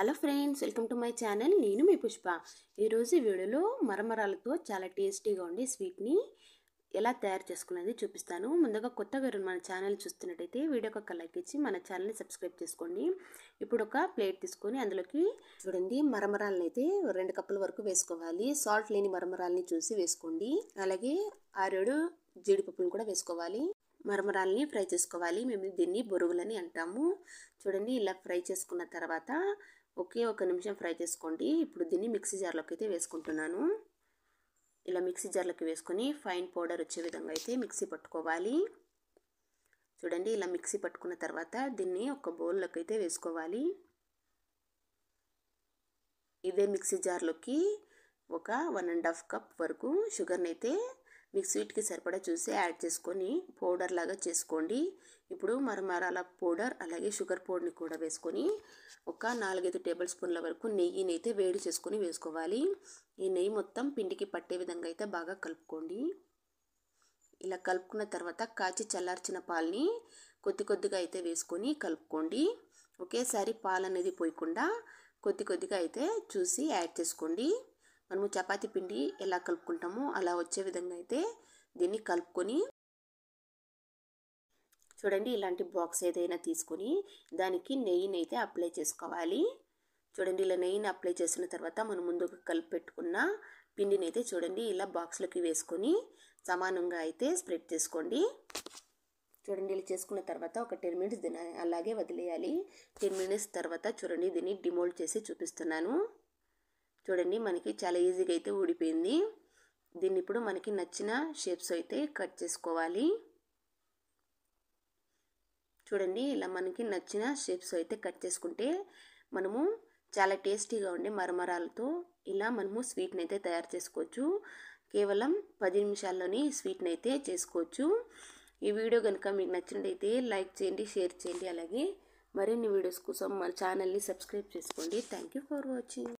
Hello friends welcome to my channel. నేను మీ పుష్ప. ఈరోజు వీడియోలో మరమరాలతో చాలా టేస్టీగా ఉండే స్వీట్ని ఎలా తయారు చేసుకున్నది చూపిస్తాను. ముందుగా కొత్తగా మన ఛానల్ చూస్తున్నట్టయితే వీడియో ఒక లైక్ ఇచ్చి మన ఛానల్ని సబ్స్క్రైబ్ చేసుకోండి. ఇప్పుడు ఒక ప్లేట్ తీసుకొని అందులోకి చూడండి మరమరాలను అయితే రెండు కప్పుల వరకు వేసుకోవాలి. సాల్ట్ లేని మరమరాలని చూసి వేసుకోండి. అలాగే ఆరేడు జీడిపప్పులను కూడా వేసుకోవాలి. మరమరాలని ఫ్రై చేసుకోవాలి. మేము దీన్ని బొరుగులని అంటాము. చూడండి ఇలా ఫ్రై చేసుకున్న తర్వాత ఒకే ఒక నిమిషం ఫ్రై చేసుకోండి. ఇప్పుడు దీన్ని మిక్సీ జార్లోకి అయితే వేసుకుంటున్నాను. ఇలా మిక్సీ జార్లోకి వేసుకొని ఫైన్ పౌడర్ వచ్చే విధంగా అయితే మిక్సీ పట్టుకోవాలి. చూడండి ఇలా మిక్సీ పట్టుకున్న తర్వాత దీన్ని ఒక బౌల్లోకి అయితే వేసుకోవాలి. ఇదే మిక్సీ జార్లోకి ఒక వన్ అండ్ హాఫ్ కప్ వరకు షుగర్ని అయితే మీకు స్వీట్కి సరిపడా చూసి యాడ్ చేసుకొని పౌడర్ లాగా చేసుకోండి. ఇప్పుడు మరమరాల పౌడర్ అలాగే షుగర్ పౌడర్ని కూడా వేసుకొని ఒక నాలుగైదు టేబుల్ స్పూన్ల వరకు నెయ్యిని అయితే వేడి చేసుకొని వేసుకోవాలి. ఈ నెయ్యి మొత్తం పిండికి పట్టే విధంగా అయితే బాగా కలుపుకోండి. ఇలా కలుపుకున్న తర్వాత కాచి చల్లార్చిన పాలని కొద్ది కొద్దిగా అయితే వేసుకొని కలుపుకోండి. ఒకేసారి పాలు అనేది పోయకుండా కొద్ది కొద్దిగా అయితే చూసి యాడ్ చేసుకోండి. మనము చపాతి పిండి ఎలా కలుపుకుంటామో అలా వచ్చే విధంగా అయితే దీన్ని కలుపుకొని చూడండి ఇలాంటి బాక్స్ ఏదైనా తీసుకొని దానికి నెయ్యిని అయితే అప్లై చేసుకోవాలి. చూడండి ఇలా నెయ్యిని అప్లై చేసిన తర్వాత మనం ముందుగా కలిపి పెట్టుకున్న పిండిని అయితే చూడండి ఇలా బాక్స్లోకి వేసుకొని సమానంగా అయితే స్ప్రెడ్ చేసుకోండి. చూడండి ఇలా చేసుకున్న తర్వాత ఒక టెన్ మినిట్స్ దీన్ని అలాగే వదిలేయాలి. టెన్ మినిట్స్ తర్వాత చూడండి దీన్ని డిమోల్డ్ చేసి చూపిస్తున్నాను. చూడండి మనకి చాలా ఈజీగా అయితే ఊడిపోయింది. దీన్ని ఇప్పుడు మనకి నచ్చిన షేప్స్ అయితే కట్ చేసుకోవాలి. చూడండి ఇలా మనకి నచ్చిన షేప్స్ అయితే కట్ చేసుకుంటే మనము చాలా టేస్టీగా ఉండే మరమరాలతో ఇలా మనము స్వీట్ని అయితే తయారు చేసుకోవచ్చు. కేవలం పది నిమిషాల్లోనే స్వీట్ని అయితే చేసుకోవచ్చు. ఈ వీడియో కనుక మీకు నచ్చినట్టయితే లైక్ చేయండి షేర్ చేయండి. అలాగే మరిన్ని వీడియోస్ కోసం మన ఛానల్ని సబ్స్క్రైబ్ చేసుకోండి. Thank you for watching